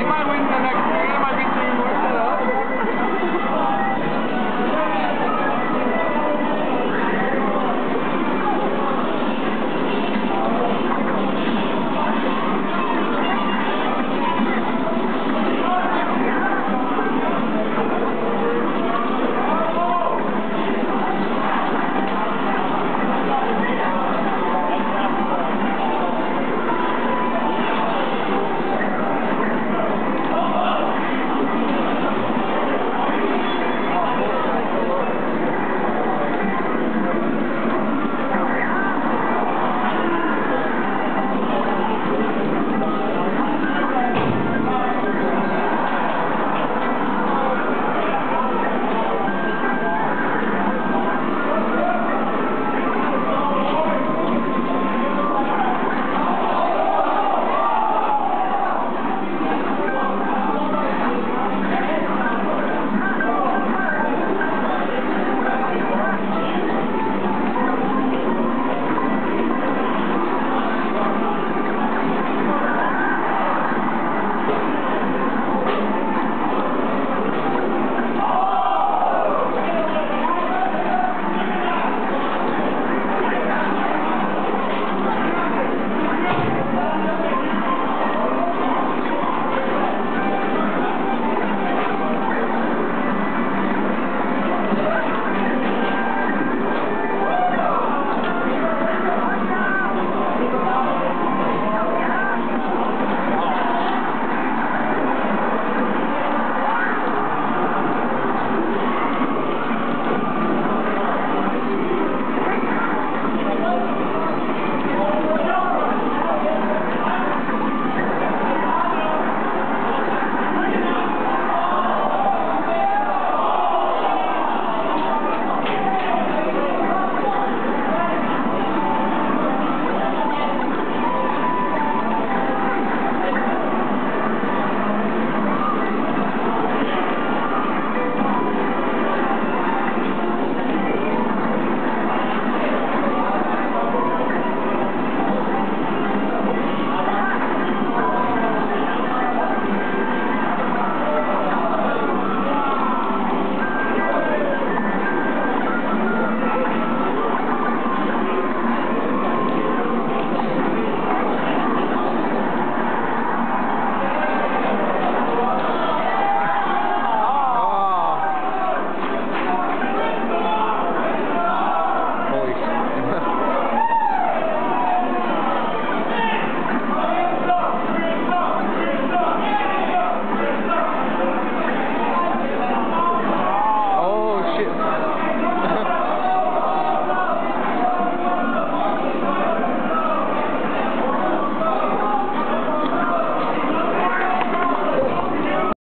He might win the next